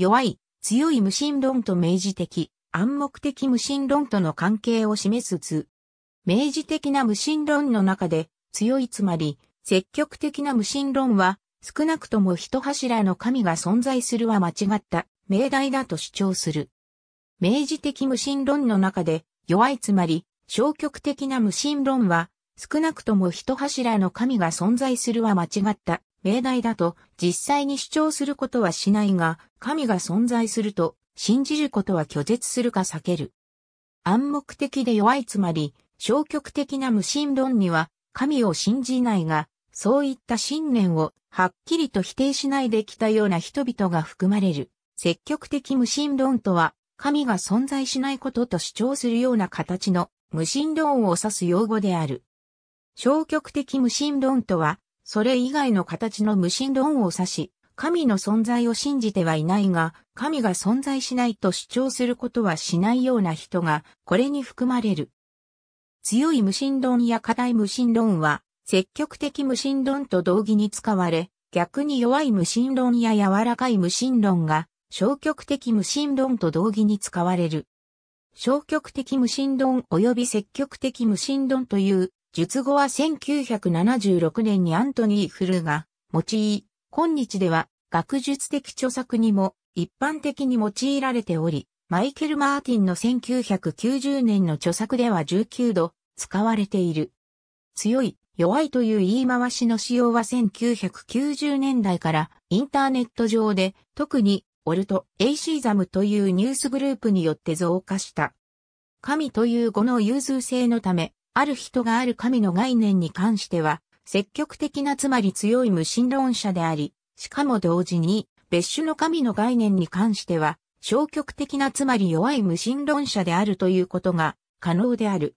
弱い、強い無神論と明示的、暗黙的無神論との関係を示す図。明示的な無神論の中で、強いつまり、積極的な無神論は、少なくとも一柱の神が存在するは間違った命題だと主張する。明示的無神論の中で、弱いつまり、消極的な無神論は、少なくとも一柱の神が存在するは間違った命題だと実際に主張することはしないが、神が存在すると信じることは拒絶するか避ける。暗黙的で弱いつまり消極的な無神論には神を信じないが、そういった信念をはっきりと否定しないできたような人々が含まれる。積極的無神論とは神が存在しないことと主張するような形の無神論を指す用語である。消極的無神論とは、それ以外の形の無神論を指し、神の存在を信じてはいないが、神が存在しないと主張することはしないような人が、これに含まれる。強い無神論や硬い無神論は、積極的無神論と同義に使われ、逆に弱い無神論や柔らかい無神論が、消極的無神論と同義に使われる。消極的無神論及び積極的無神論という術後は1976年にアントニー・フルが用い、今日では学術的著作にも一般的に用いられており、マイケル・マーティンの1990年の著作では19度使われている。強い、弱いという言い回しの使用は1990年代からインターネット上で特に alt.atheism というニュースグループによって増加した。神という語の融通性のため、ある人がある神の概念に関しては、積極的なつまり強い無神論者であり、しかも同時に、別種の神の概念に関しては、消極的なつまり弱い無神論者であるということが可能である。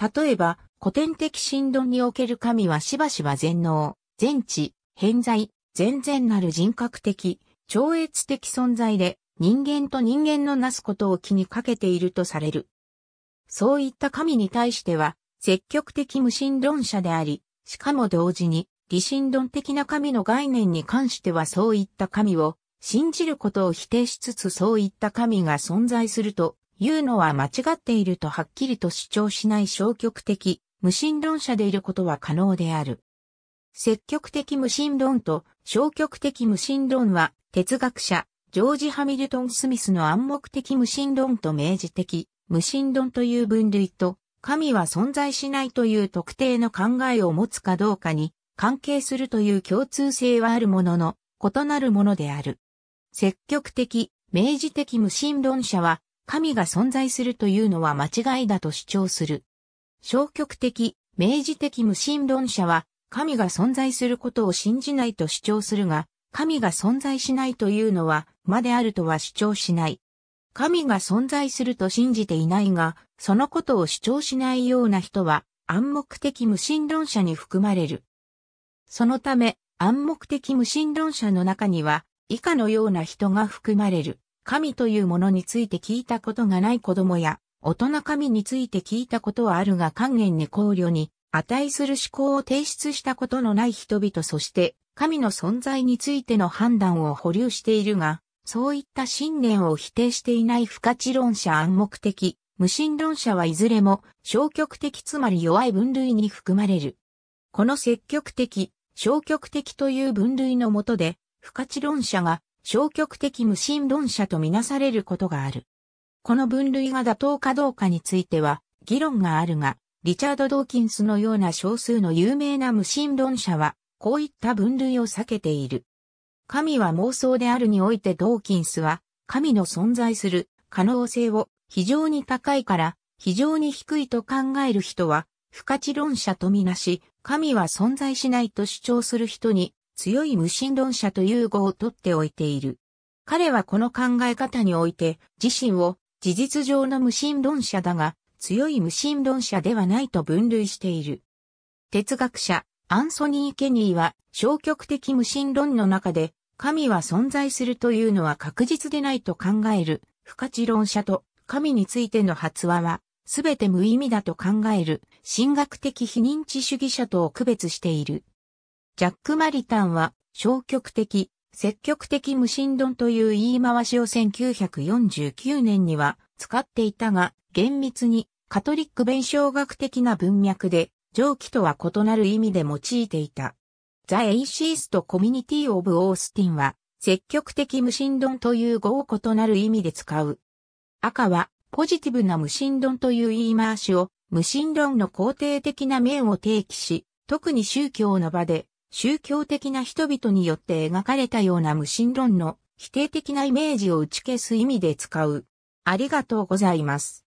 例えば、古典的神論における神はしばしば全能、全知、偏在、全然なる人格的、超越的存在で人間と人間のなすことを気にかけているとされる。そういった神に対しては、積極的無神論者であり、しかも同時に、理神論的な神の概念に関してはそういった神を信じることを否定しつつそういった神が存在するというのは間違っているとはっきりと主張しない消極的無神論者でいることは可能である。積極的無神論と消極的無神論は哲学者ジョージ・ハミルトン・スミスの暗黙的無神論と明示的無神論という分類と神は存在しないという特定の考えを持つかどうかに関係するという共通性はあるものの異なるものである。積極的、明示的無神論者は神が存在するというのは間違いだと主張する。消極的、明示的無神論者は神が存在することを信じないと主張するが、神が存在しないというのは、まであるとは主張しない。神が存在すると信じていないが、そのことを主張しないような人は暗黙的無神論者に含まれる。そのため暗黙的無神論者の中には以下のような人が含まれる。神というものについて聞いたことがない子供や大人神について聞いたことはあるが関連に考慮に値する思考を提出したことのない人々そして神の存在についての判断を保留しているがそういった信念を否定していない不可知論者暗黙的、無神論者はいずれも消極的つまり弱い分類に含まれる。この積極的、消極的という分類のもとで、不可知論者が消極的無神論者とみなされることがある。この分類が妥当かどうかについては議論があるが、リチャード・ドーキンスのような少数の有名な無神論者は、こういった分類を避けている。神は妄想であるにおいてドーキンスは、神の存在する可能性を非常に高いから非常に低いと考える人は、不可知論者とみなし、神は存在しないと主張する人に強い無神論者という語を取っておいている。彼はこの考え方において自身を事実上の無神論者だが強い無神論者ではないと分類している。哲学者アンソニー・ケニーは消極的無神論の中で神は存在するというのは確実でないと考える不可知論者と神についての発話はすべて無意味だと考える神学的非認知主義者とを区別している。ジャック・マリタンは消極的、積極的無神論という言い回しを1949年には使っていたが、厳密にカトリック弁証学的な文脈で、上記とは異なる意味で用いていた。ザ・エイシースト・コミュニティ・オブ・オースティンは、積極的無神論という語を異なる意味で使う。赤は、ポジティブな無神論という言い回しを、無神論の肯定的な面を提起し、特に宗教の場で、宗教的な人々によって描かれたような無神論の否定的なイメージを打ち消す意味で使う。ありがとうございます。